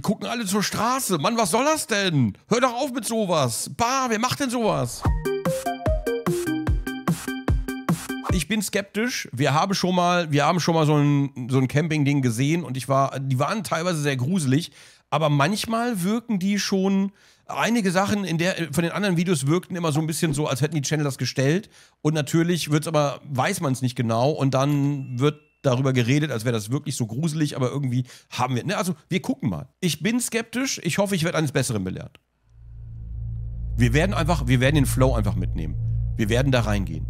die gucken alle zur Straße. Mann, was soll das denn? Hör doch auf mit sowas. Bah, wer macht denn sowas? Ich bin skeptisch. Wir haben schon mal, wir haben schon mal so ein, so ein Camping-Ding gesehen und ich war, die waren teilweise sehr gruselig, aber manchmal wirken die schon. Einige Sachen in der, von den anderen Videos wirkten immer so ein bisschen so, als hätten die Channel das gestellt. Und natürlich wird's aber, weiß man es nicht genau und dann wird darüber geredet, als wäre das wirklich so gruselig, aber irgendwie haben wir. Ne, also, wir gucken mal. Ich bin skeptisch. Ich hoffe, ich werde eines Besseren belehrt. Wir werden einfach, wir werden den Flow einfach mitnehmen. Wir werden da reingehen.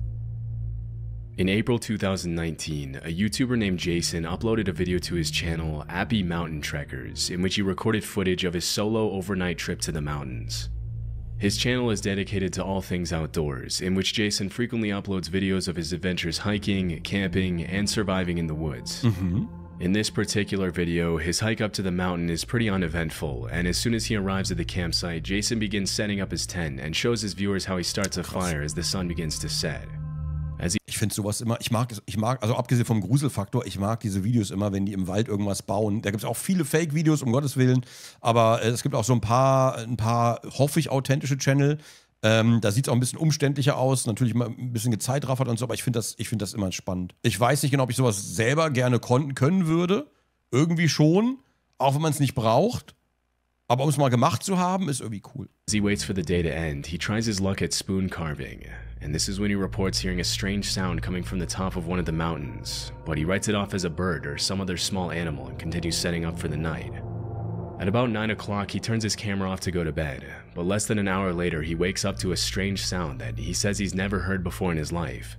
In April 2019, a YouTuber named Jason uploaded a video to his channel, Abbey Mountain Trekkers, in which he recorded footage of his solo overnight trip to the mountains. His channel is dedicated to all things outdoors, in which Jason frequently uploads videos of his adventures hiking, camping, and surviving in the woods. Mm-hmm. In this particular video, his hike up to the mountain is pretty uneventful, and as soon as he arrives at the campsite, Jason begins setting up his tent and shows his viewers how he starts a fire as the sun begins to set. Ich finde sowas immer, ich mag ich mag, also abgesehen vom Gruselfaktor, ich mag diese Videos immer, wenn die im Wald irgendwas bauen. Da gibt es auch viele Fake-Videos, um Gottes Willen, aber äh, es gibt auch so ein paar, ein paar, hoffe ich, authentische Channel. Ähm, da sieht es auch ein bisschen umständlicher aus, natürlich mal ein bisschen gezeitraffert und so, aber ich finde das, find das immer spannend. Ich weiß nicht genau, ob ich sowas selber gerne konnten können würde. Irgendwie schon, auch wenn man es nicht braucht. Aber um es mal gemacht zu haben, ist irgendwie cool. As he waits for the day to end, he tries his luck at spoon carving, and this is when he reports hearing a strange sound coming from the top of one of the mountains, but he writes it off as a bird or some other small animal and continues setting up for the night. At about 9 o'clock, he turns his camera off to go to bed, but less than an hour later, he wakes up to a strange sound that he says he's never heard before in his life.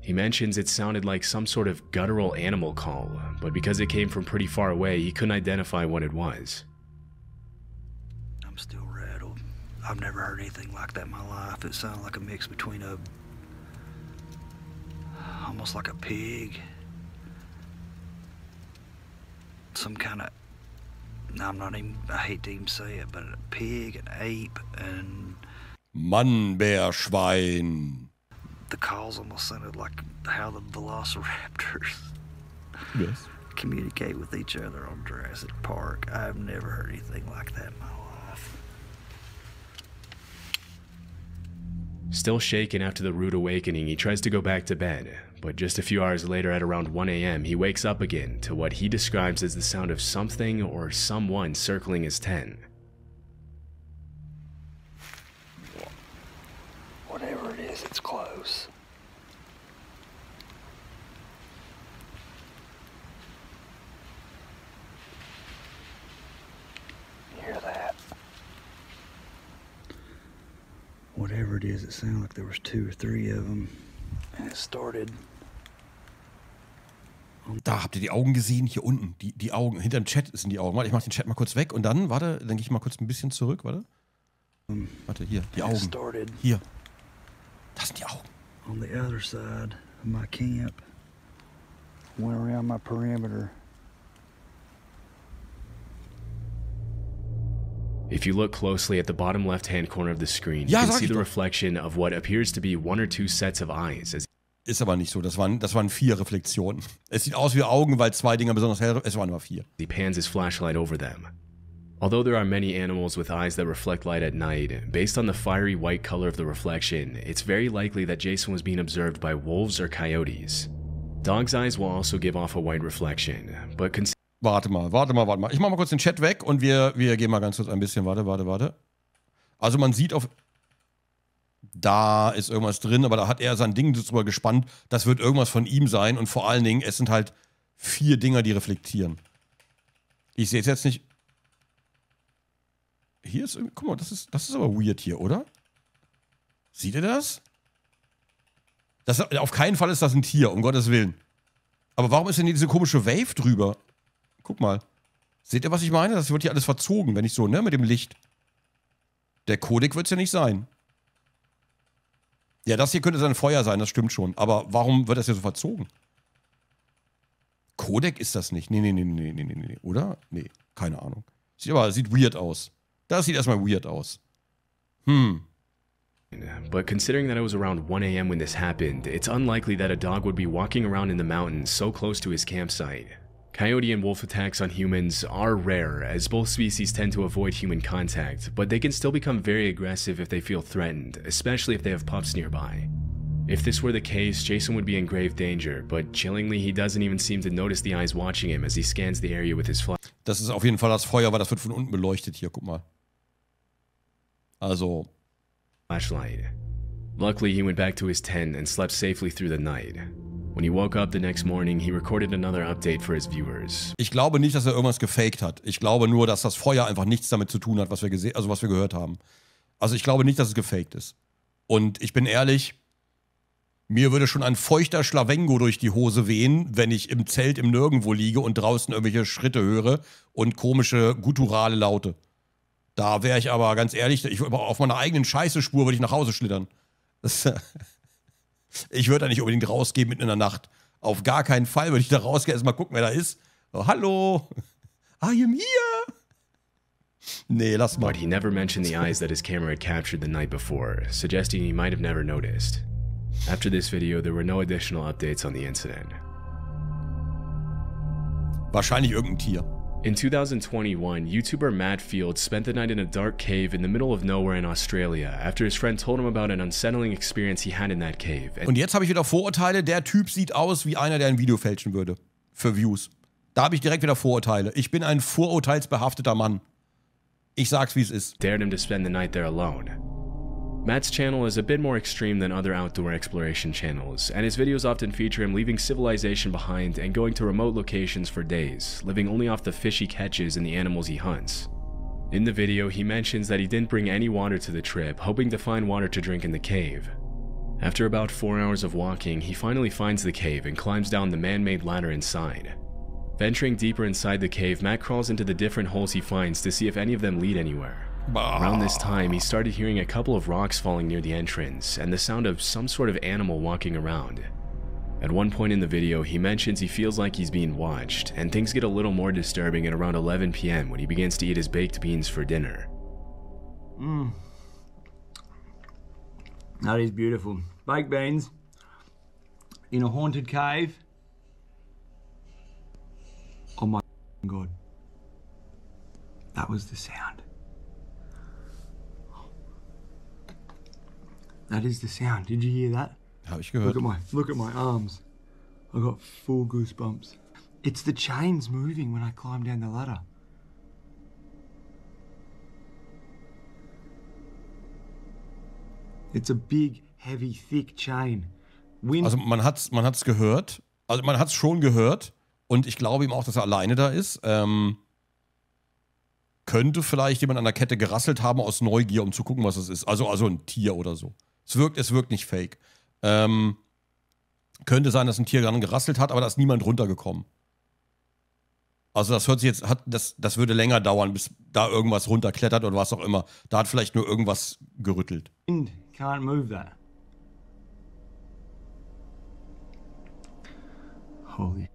He mentions it sounded like some sort of guttural animal call, but because it came from pretty far away, he couldn't identify what it was. I'm still rattled. I've never heard anything like that in my life. It sounded like a mix between a. almost like a pig. Some kind of. No, I'm not even. I hate to even say it, but a pig, an ape, and Mann, Bär, Schwein. the calls almost sounded like how the velociraptors Yes. communicate with each other on Jurassic Park. I've never heard anything like that in my life. Still shaken after the rude awakening, he tries to go back to bed, but just a few hours later at around 1 a.m., he wakes up again to what he describes as the sound of something or someone circling his tent. Whatever it is, it sounded like there was two or three of them, and it started. Da habt ihr die Augen gesehen, hier unten. Die, die Augen, hinterm Chat sind die Augen. Warte, ich mach den Chat mal kurz weg und dann, warte, dann gehe ich mal kurz ein bisschen zurück, warte. Warte, hier, die Augen. Hier. Das sind die Augen. on the other side of my camp. Went around my perimeter. If you look closely at the bottom left hand corner of the screen, you Ja, can see the reflection of what appears to be one or two sets of eyes as Ist aber nicht so. Das waren, das waren vier Reflexionen. Es sieht aus wie Augen, weil zwei Dinger besonders hell. Es waren nur vier. he pans his flashlight over them. Although there are many animals with eyes that reflect light at night, based on the fiery white color of the reflection, it's very likely that Jason was being observed by wolves or coyotes. Dog's eyes will also give off a white reflection, but cons- Warte mal, warte mal, warte mal. Ich mach mal kurz den Chat weg und wir, wir gehen mal ganz kurz ein bisschen. Warte, warte, warte. Also man sieht auf. Da ist irgendwas drin, aber da hat er sein Ding drüber gespannt. Das wird irgendwas von ihm sein und vor allen Dingen, es sind halt vier Dinger, die reflektieren. Ich sehe es jetzt nicht. Hier ist. Guck mal, das ist, das ist aber weird hier, oder? Seht ihr das? das? Auf keinen Fall ist das ein Tier, um Gottes Willen. Aber warum ist denn hier diese komische Wave drüber? Guck mal. Seht ihr, was ich meine? Das wird hier alles verzogen, wenn ich so, ne, mit dem Licht. Der Codec wird es ja nicht sein. Ja, das hier könnte sein Feuer sein, das stimmt schon. Aber warum wird das hier so verzogen? Codec ist das nicht. Nee, nee, nee, nee, nee, nee, nee. Oder? Nee, keine Ahnung. Sieht aber, sieht weird aus. Das sieht erstmal weird aus. Hm. but considering that it was around 1 a.m. when this happened, it's unlikely that a dog would be walking around in the mountains so close to his campsite. Coyote and wolf attacks on humans are rare, as both species tend to avoid human contact, but they can still become very aggressive if they feel threatened, especially if they have pups nearby. If this were the case, Jason would be in grave danger, but chillingly, he doesn't even seem to notice the eyes watching him as he scans the area with his Das ist auf jeden Fall das Feuer, weil das wird von unten beleuchtet hier, guck mal. Also. flashlight. Luckily, he went back to his tent and slept safely through the night. When he woke up the next morning, he recorded another update for his viewers. Ich glaube nicht, dass er irgendwas gefaked hat. Ich glaube nur, dass das Feuer einfach nichts damit zu tun hat, was wir gesehen, also was wir gehört haben. Also ich glaube nicht, dass es gefaked ist. Und ich bin ehrlich, mir würde schon ein feuchter Schlawengo durch die Hose wehen, wenn ich im Zelt im Nirgendwo liege und draußen irgendwelche Schritte höre und komische gutturale Laute. Da wäre ich aber ganz ehrlich, ich, auf meiner eigenen Scheiße-Spur würde ich nach Hause schlittern. Das, ich würde da nicht unbedingt rausgehen mitten in der Nacht. Auf gar keinen Fall würde ich da rausgehen, erstmal gucken, wer da ist. Oh, hallo, I am here. Nee, lass mal. But he never mentioned the eyes that his camera had captured the night before, suggesting he might have never noticed. After this video, there were no additional updates on the incident. Wahrscheinlich irgendein Tier. In 2021, YouTuber Matt Fields spent the night in a dark cave in the middle of nowhere in Australia after his friend told him about an unsettling experience he had in that cave. Und jetzt habe ich wieder Vorurteile. Der Typ sieht aus wie einer, der ein Video fälschen würde. Für Views. Da habe ich direkt wieder Vorurteile. Ich bin ein vorurteilsbehafteter Mann. Ich sag's, wie es ist. Dared him to spend the night there alone. Matt's channel is a bit more extreme than other outdoor exploration channels, and his videos often feature him leaving civilization behind and going to remote locations for days, living only off the fish he catches and the animals he hunts. In the video, he mentions that he didn't bring any water to the trip, hoping to find water to drink in the cave. After about 4 hours of walking, he finally finds the cave and climbs down the man-made ladder inside. Venturing deeper inside the cave, Matt crawls into the different holes he finds to see if any of them lead anywhere. Around this time, he started hearing a couple of rocks falling near the entrance and the sound of some sort of animal walking around. At one point in the video, he mentions he feels like he's being watched, and things get a little more disturbing at around 11 p.m. when he begins to eat his baked beans for dinner. Mmm. That is beautiful. Baked beans in a haunted cave. Oh my god. That was the sound. That is the sound. Did you hear that? Habe ich Look gehört. at my look at my arms. I got full goosebumps. It's the chains moving when I climb down the ladder. It's a big, heavy, thick chain. Wind Also man hat's, man hat's gehört. Also man hat's schon gehört. Und ich glaube ihm auch, dass er alleine da ist. Ähm, könnte vielleicht jemand an der Kette gerasselt haben aus Neugier, um zu gucken, was es ist. Also, also ein Tier oder so. Es wirkt, es wirkt nicht fake. Ähm, könnte sein, dass ein Tier dann gerasselt hat, aber da ist niemand runtergekommen. Also das hört sich jetzt, hat, das, das würde länger dauern, bis da irgendwas runterklettert oder was auch immer. Da hat vielleicht nur irgendwas gerüttelt. wind can't move that. Holy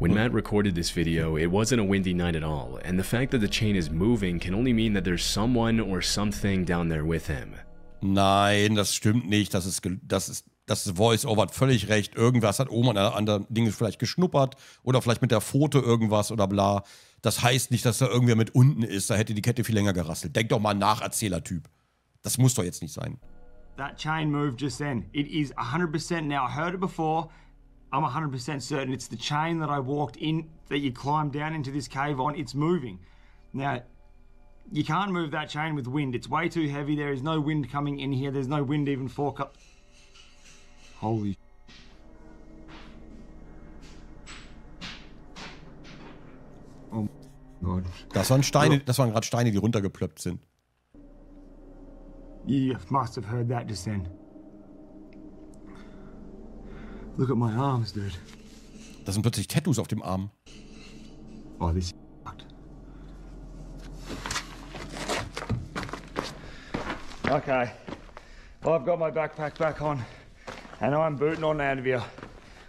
When Matt recorded this video, it wasn't a windy night at all, and the fact that the chain is moving can only mean that there's someone or something down there with him. Nein, das stimmt nicht. Das ist, das ist, das ist Voice-Over hat völlig recht. Irgendwas hat oben an der anderen Dinge vielleicht geschnuppert oder vielleicht mit der Foto irgendwas oder bla. Das heißt nicht, dass da irgendwer mit unten ist. Da hätte die Kette viel länger gerasselt. Denk doch mal nach, Erzählertyp. Das muss doch jetzt nicht sein. That chain moved just then. It is 100% now. I heard it before. I'm 100% certain it's the chain that I walked in, that you climbed down into this cave on. It's moving. Now, you can't move that chain with wind. It's way too heavy. There is no wind coming in here. There's no wind even forecast. Holy. Oh my god. Das waren Steine, das waren gerade Steine, die runtergeplöppt sind. You must have heard that just then. Look at my arms, dude. Das sind plötzlich Tattoos auf dem Arm. Oh, this is fucked. Okay. Well, I've got my backpack back on and I'm booting on out of here.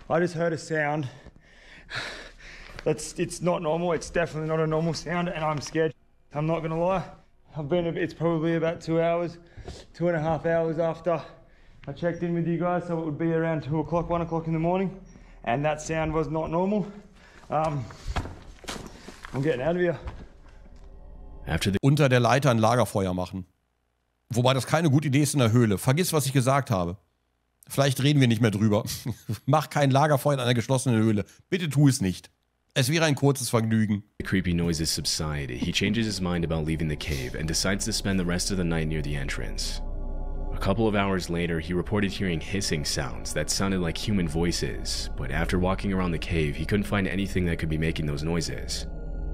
I just heard a sound. That's it's not normal. It's definitely not a normal sound and I'm scared. I'm not gonna lie. I've been it's probably about two hours, two and a half hours after I checked in with you guys, so it would be around two o'clock, one o'clock in the morning. and that sound was not normal. Um, I'm getting out of here. After the Unter der Leiter ein Lagerfeuer machen. Wobei das keine gute Idee ist in der Höhle. Vergiss, was ich gesagt habe. Vielleicht reden wir nicht mehr drüber. Mach kein Lagerfeuer in einer geschlossenen Höhle. Bitte tu es nicht. Es wäre ein kurzes Vergnügen. creepy noises subside, he changes his mind about leaving the cave and decides to spend the rest of the night near the entrance. A couple of hours later, he reported hearing hissing sounds that sounded like human voices, but after walking around the cave, he couldn't find anything that could be making those noises.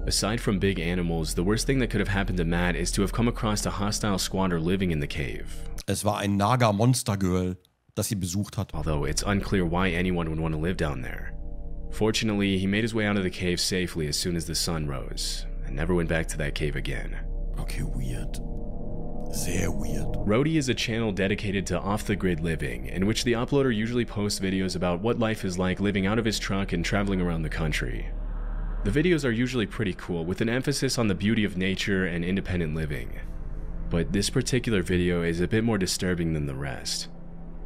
Aside from big animals, the worst thing that could have happened to Matt is to have come across a hostile squatter living in the cave. Es war ein Naga Monster Girl, das sie besucht hat. although it's unclear why anyone would want to live down there. Fortunately, he made his way out of the cave safely as soon as the sun rose, and never went back to that cave again. Okay, weird. Sehr weird. Roadie is a channel dedicated to off the grid living, in which the uploader usually posts videos about what life is like living out of his truck and traveling around the country. The videos are usually pretty cool, with an emphasis on the beauty of nature and independent living. But this particular video is a bit more disturbing than the rest.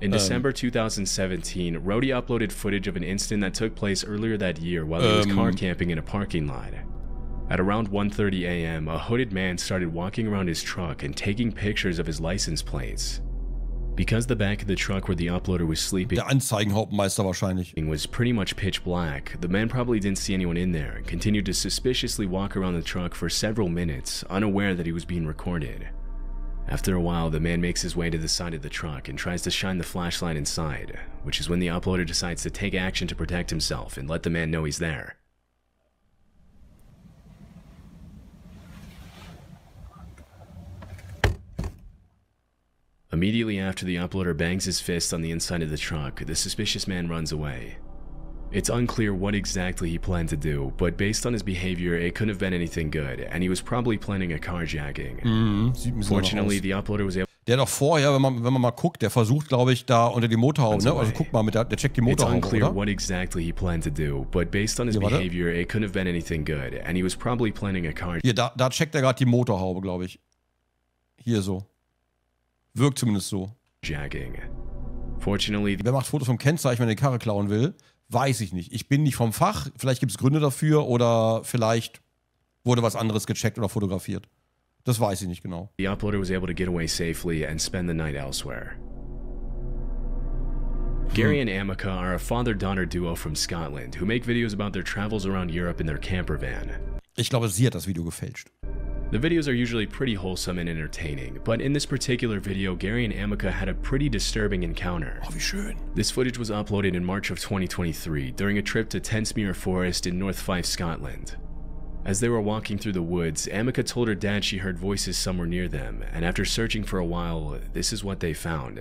In um, December 2017, Roadie uploaded footage of an incident that took place earlier that year while he was um, car camping in a parking lot. At around 1:30 a.m., a hooded man started walking around his truck and taking pictures of his license plates. Because the back of the truck where the uploader was sleeping Der Anzeigenhauptmeister wahrscheinlich. was pretty much pitch black, the man probably didn't see anyone in there and continued to suspiciously walk around the truck for several minutes, unaware that he was being recorded. After a while, the man makes his way to the side of the truck and tries to shine the flashlight inside, which is when the uploader decides to take action to protect himself and let the man know he's there. Immediately after the uploader bangs his fist on the inside of the truck, the suspicious man runs away. It's unclear what exactly he planned to do, but based on his behavior, it couldn't have been anything good, and he was probably planning a carjacking. Bisschen Fortunately, the uploader was able Der doch vorher, wenn man, wenn man mal guckt, der versucht, glaube ich, da unter die Motorhaube, ne? Also guck mal, mit der, der checkt die It's Motorhaube, unclear oder? what exactly he planned to do, but based on his Ja, behavior, it couldn't have been anything good, and he was probably planning a carjacking. Hier, da, da checkt er gerade die Motorhaube, glaube ich. Hier so. Wirkt zumindest so. Fortunately, Wer macht Fotos vom Kennzeichen, wenn er die Karre klauen will? Weiß ich nicht. Ich bin nicht vom Fach. Vielleicht gibt es Gründe dafür oder vielleicht wurde was anderes gecheckt oder fotografiert. Das weiß ich nicht genau. the uploader was able to get away safely and spend the night elsewhere. Gary and Amica are a father daughter duo from Scotland who make videos about their travels around Europe in their camper van. Ich glaube, sie hat das Video gefälscht. The videos are usually pretty wholesome and entertaining, but in this particular video, Gary and Amica had a pretty disturbing encounter. Oh, wie schön. This footage was uploaded in March of 2023 during a trip to Tentsmuir Forest in North Fife, Scotland. As they were walking through the woods, Amica told her dad she heard voices somewhere near them, and after searching for a while, this is what they found.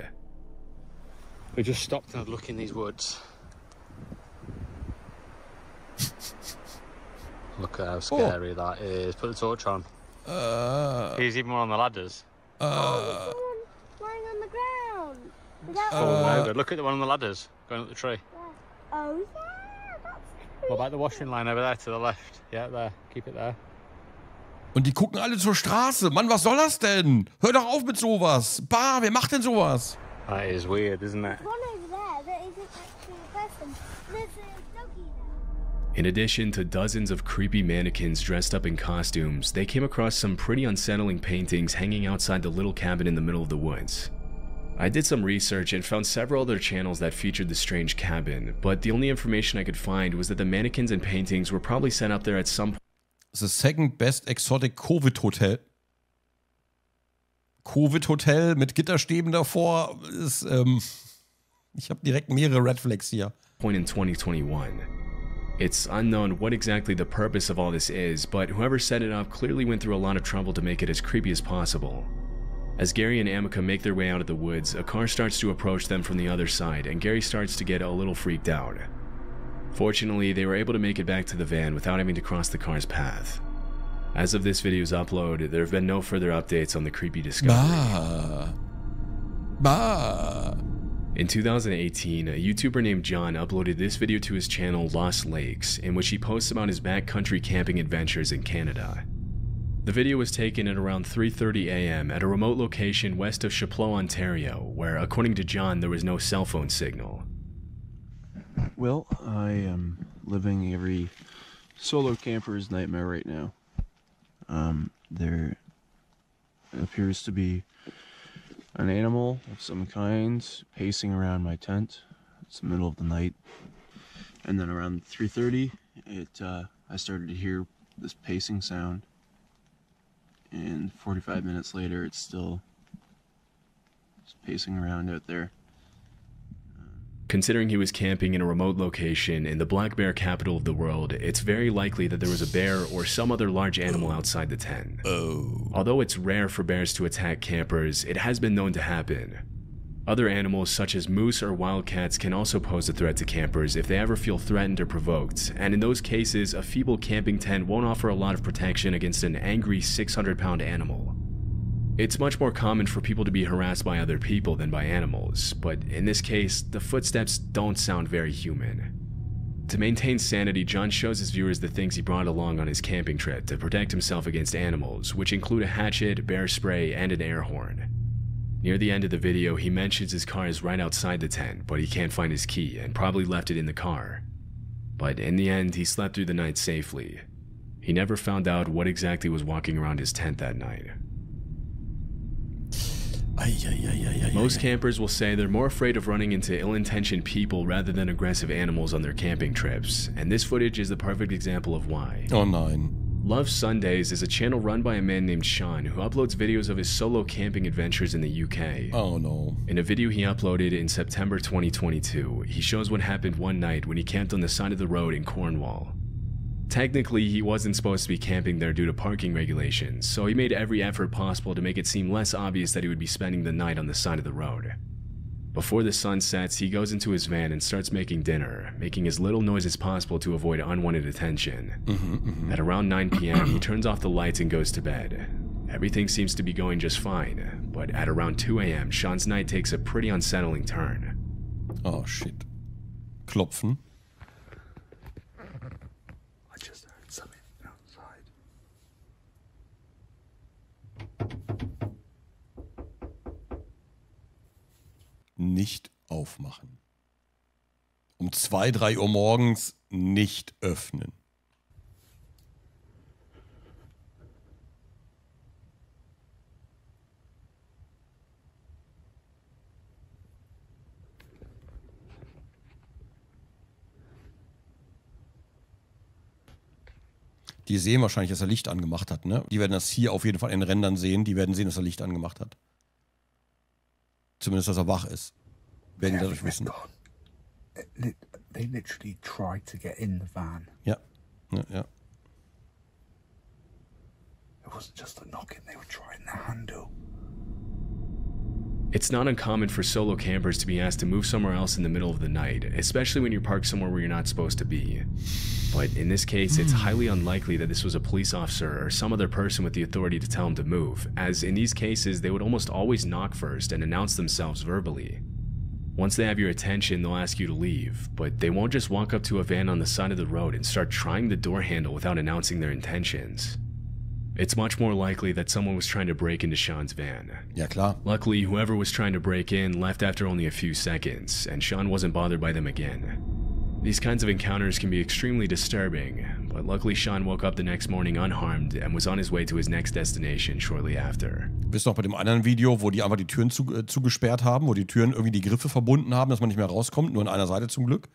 We just stopped and had a look in these woods. Look at how oh. scary that is. Put the torch on. Uh, Here's even one on the ladders. uh, lying on the ground. Is that Oh, over. Look at the one on the ladders going up the tree. Oh yeah, that's What about the washing line over there to the left? Yeah, there. Keep it there. und die gucken alle zur Straße. Mann, was soll das denn? Hör doch auf mit sowas. Bah, wer macht denn sowas? That is weird, isn't it? one over there that isn't actually a person. There's a doggy there. In addition to dozens of creepy mannequins dressed up in costumes, they came across some pretty unsettling paintings hanging outside the little cabin in the middle of the woods. I did some research and found several other channels that featured the strange cabin, but the only information I could find was that the mannequins and paintings were probably set up there at some The second best exotic Covid Hotel. Covid Hotel mit Gitterstäben davor ist, ähm, ich habe direkt mehrere Red Flags hier. point in 2021. It's unknown what exactly the purpose of all this is, but whoever set it up clearly went through a lot of trouble to make it as creepy as possible. As Gary and Amica make their way out of the woods, a car starts to approach them from the other side, and Gary starts to get a little freaked out. Fortunately, they were able to make it back to the van without having to cross the car's path. As of this video's upload, there have been no further updates on the creepy discovery. Bah. Bah. In 2018, a YouTuber named John uploaded this video to his channel Lost Lakes, in which he posts about his backcountry camping adventures in Canada. The video was taken at around 3:30 a.m. at a remote location west of Chapleau, Ontario, where according to John there was no cell phone signal. Well, I am living every solo camper's nightmare right now. Um, there appears to be an animal of some kind pacing around my tent. It's the middle of the night, and then around 3:30, it uh, I started to hear this pacing sound, and 45 minutes later, it's still pacing around out there. Considering he was camping in a remote location in the black bear capital of the world, it's very likely that there was a bear or some other large animal outside the tent. Oh. Although it's rare for bears to attack campers, it has been known to happen. Other animals such as moose or wildcats can also pose a threat to campers if they ever feel threatened or provoked, and in those cases, a feeble camping tent won't offer a lot of protection against an angry 600 pound animal. It's much more common for people to be harassed by other people than by animals, but in this case, the footsteps don't sound very human. To maintain sanity, John shows his viewers the things he brought along on his camping trip to protect himself against animals, which include a hatchet, bear spray, and an air horn. Near the end of the video, he mentions his car is right outside the tent, but he can't find his key and probably left it in the car. But in the end, he slept through the night safely. He never found out what exactly was walking around his tent that night. Most campers will say they're more afraid of running into ill intentioned people rather than aggressive animals on their camping trips, and this footage is the perfect example of why. Oh nein. Love Sundays is a channel run by a man named Sean who uploads videos of his solo camping adventures in the UK. Oh no. In a video he uploaded in September 2022, he shows what happened one night when he camped on the side of the road in Cornwall. Technically, he wasn't supposed to be camping there due to parking regulations, so he made every effort possible to make it seem less obvious that he would be spending the night on the side of the road. Before the sun sets, he goes into his van and starts making dinner, making as little noise as possible to avoid unwanted attention. Mm-hmm, mm-hmm. At around 9 p.m., he turns off the lights and goes to bed. Everything seems to be going just fine, but at around 2 a.m., Sean's night takes a pretty unsettling turn. Oh shit. Klopfen. Nicht aufmachen. Um zwei, drei Uhr morgens nicht öffnen. Die sehen wahrscheinlich, dass er Licht angemacht hat, ne? Die werden das hier auf jeden Fall in den Rändern sehen. Die werden sehen, dass er Licht angemacht hat. Zumindest, dass er wach ist. Werden die dadurch wissen. They literally tried to get in the van. Ja. Ja, ja. It wasn't just a knocking, they were trying the handle. It's not uncommon for solo campers to be asked to move somewhere else in the middle of the night, especially when you're parked somewhere where you're not supposed to be. But in this case, it's hmm. highly unlikely that this was a police officer or some other person with the authority to tell him to move, as in these cases, they would almost always knock first and announce themselves verbally. Once they have your attention, they'll ask you to leave, but they won't just walk up to a van on the side of the road and start trying the door handle without announcing their intentions. It's much more likely that someone was trying to break into Sean's van, Ja, klar. Luckily, whoever was trying to break in left after only a few seconds, and Sean wasn't bothered by them again. These kinds of encounters can be extremely disturbing, but luckily Sean woke up the next morning unharmed and was on his way to his next destination shortly after. Bist noch bei dem anderen Video, wo die einfach die Türen zu, äh, zugesperrt haben, wo die Türen irgendwie die Griffe verbunden haben, dass man nicht mehr rauskommt, nur an einer Seite zum Glück.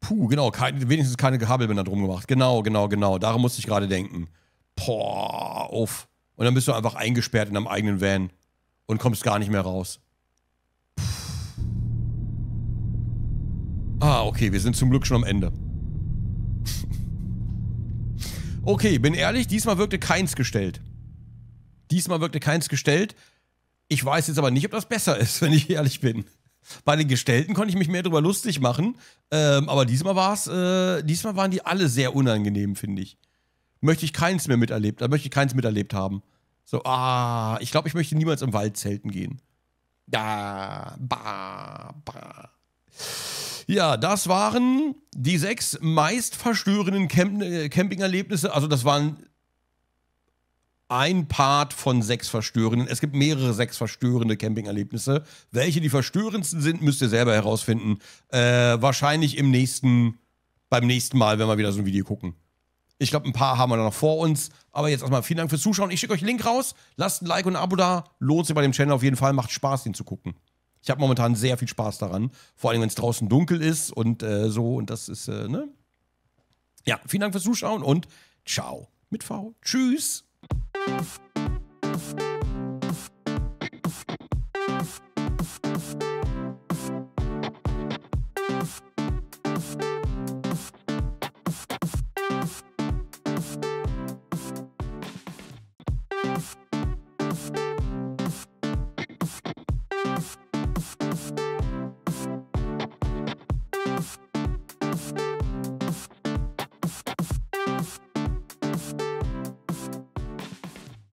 Puh, genau, kein, wenigstens keine Kabelbinder drum gemacht. Genau, genau, genau. Daran musste ich gerade denken. Boah, uff. Und dann bist du einfach eingesperrt in deinem eigenen Van und kommst gar nicht mehr raus. Puh. Ah, okay, wir sind zum Glück schon am Ende. okay, bin ehrlich, diesmal wirkte keins gestellt. Diesmal wirkte keins gestellt. Ich weiß jetzt aber nicht, ob das besser ist, wenn ich ehrlich bin. Bei den Gestellten konnte ich mich mehr drüber lustig machen, ähm, aber diesmal war äh, diesmal waren die alle sehr unangenehm, finde ich. Möchte ich keins mehr miterlebt, da möchte ich keins miterlebt haben. So, ah, ich glaube, ich möchte niemals im Wald zelten gehen. Da, ba, ba. Ja, das waren die sechs meist verstörenden Camp äh, Campingerlebnisse. Also, das waren ein Part von sechs verstörenden. Es gibt mehrere sechs verstörende Campingerlebnisse. Welche die verstörendsten sind, müsst ihr selber herausfinden. Äh, wahrscheinlich im nächsten, beim nächsten Mal, wenn wir wieder so ein Video gucken. Ich glaube, ein paar haben wir noch vor uns. Aber jetzt erstmal vielen Dank fürs Zuschauen. Ich schicke euch einen Link raus. Lasst ein Like und ein Abo da. Lohnt sich bei dem Channel auf jeden Fall. Macht Spaß, den zu gucken. Ich habe momentan sehr viel Spaß daran. Vor allem, wenn es draußen dunkel ist und äh, so. Und das ist, äh, ne? Ja, vielen Dank fürs Zuschauen und ciao mit V. Tschüss.